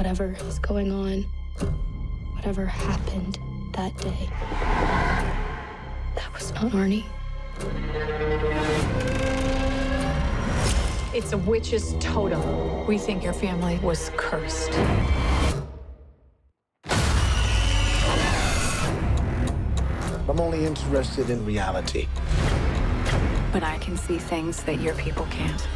whatever was going on, whatever happened that day, that was not Arne. It's a witch's totem. We think your family was cursed. I'm only interested in reality. But I can see things that your people can't.